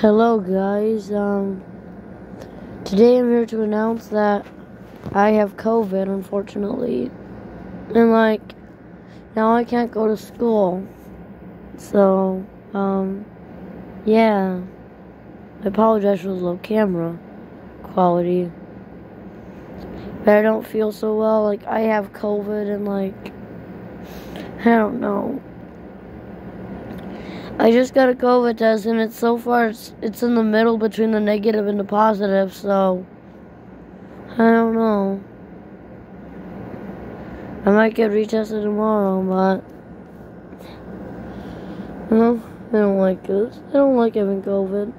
Hello, guys. Um, today I'm here to announce that I have COVID, unfortunately, and like now I can't go to school. So, um, yeah. I apologize for the low camera quality, but I don't feel so well. Like I have COVID, and like I don't know. I just got a COVID test, and it's so far it's, it's in the middle between the negative and the positive. So I don't know. I might get retested tomorrow, but well, I don't like this. I don't like having COVID.